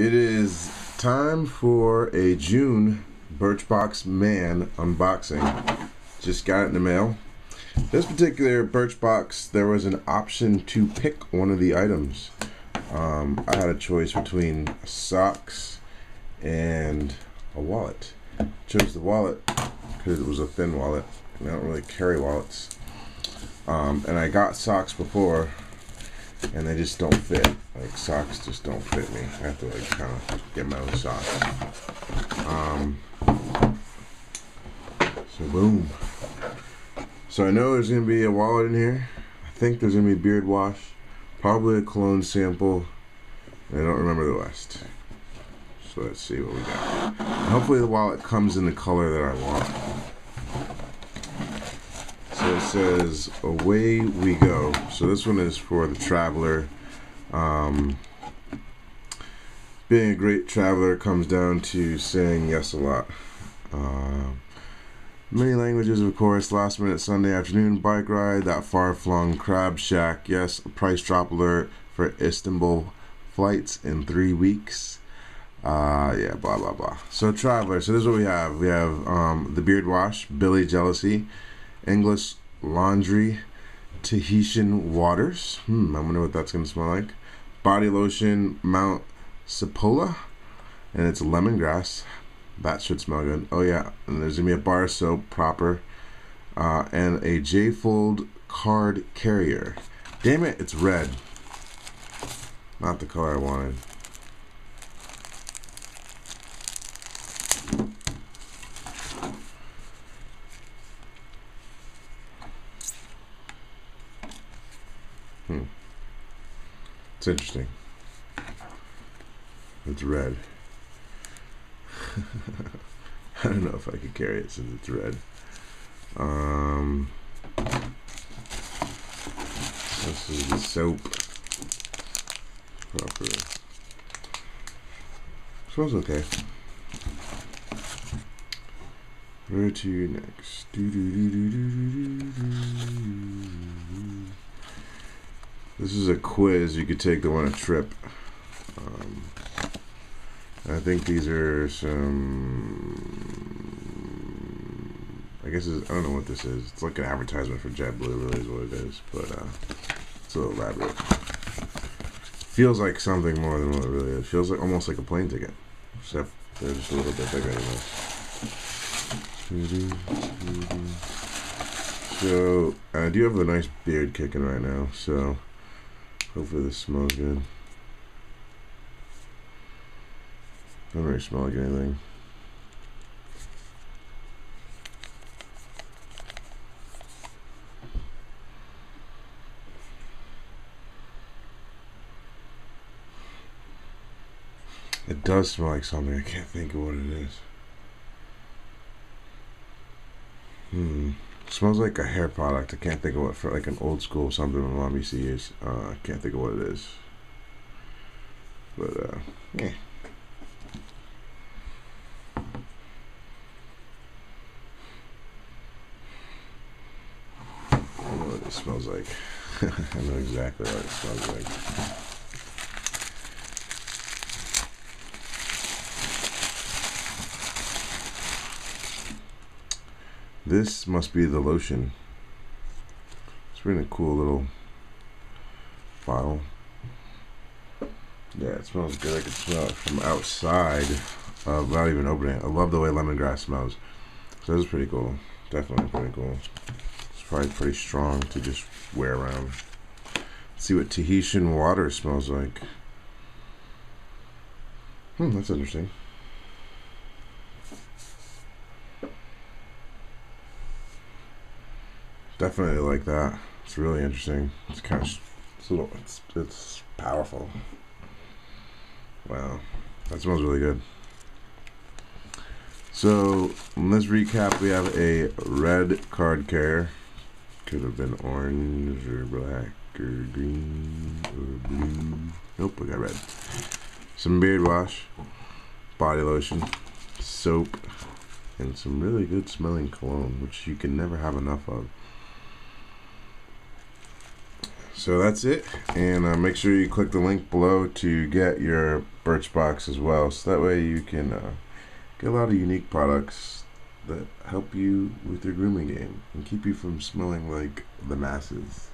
It is time for a June Birchbox Man unboxing. Just got it in the mail. This particular Birchbox, there was an option to pick one of the items. Um, I had a choice between socks and a wallet. Chose the wallet because it was a thin wallet. And I don't really carry wallets. Um, and I got socks before, and they just don't fit. Like socks just don't fit me. I have to like kind of get my own socks. Um, so boom. So I know there's gonna be a wallet in here. I think there's gonna be beard wash, probably a cologne sample. I don't remember the rest. So let's see what we got. Hopefully the wallet comes in the color that I want. So it says away we go. So this one is for the traveler. Um, being a great traveler comes down to saying yes a lot. Uh, many languages, of course. Last minute Sunday afternoon bike ride. That far flung crab shack. Yes, price drop alert for Istanbul flights in three weeks. Uh, yeah, blah blah blah. So traveler. So this is what we have. We have um, the beard wash, Billy Jealousy, English laundry, Tahitian waters. Hmm, I wonder what that's gonna smell like. Body lotion, Mount Cipolla, and it's lemongrass. That should smell good. Oh yeah, and there's gonna be a bar soap proper, uh, and a J Fold card carrier. Damn it, it's red. Not the color I wanted. Hmm. It's interesting. It's red. I don't know if I could carry it since it's red. Um, this is the soap. Proper. Smells okay. Where to next? Do, do, do, do, do, do, do, do. This is a quiz you could take to win a trip. Um, I think these are some. I guess I don't know what this is. It's like an advertisement for JetBlue, really, is what it is. But uh, it's a little elaborate. Feels like something more than what it really is. Feels like almost like a plane ticket, except they're just a little bit bigger than this. So I do have a nice beard kicking right now, so hopefully this smells good. Doesn't really smell like anything. It does smell like something. I can't think of what it is. Hmm. Smells like a hair product. I can't think of what for like an old school something my mom used to use. Uh, I can't think of what it is. But uh, yeah. I know what it smells like. I know exactly what it smells like. This must be the lotion. It's really a cool little bottle. Yeah, it smells good. I can smell it from outside uh, without even opening it. I love the way lemongrass smells. So this is pretty cool. Definitely pretty cool. It's probably pretty strong to just wear around. Let's see what Tahitian water smells like. Hmm, that's interesting. Definitely like that. It's really interesting. It's kind of, it's little, it's, it's powerful. Wow, that smells really good. So let's recap. We have a red card carrier. Could have been orange or black or green or blue. Nope, we got red. Some beard wash, body lotion, soap, and some really good smelling cologne, which you can never have enough of. So that's it. And uh, make sure you click the link below to get your Birchbox as well. So that way you can uh, get a lot of unique products that help you with your grooming game and keep you from smelling like the masses.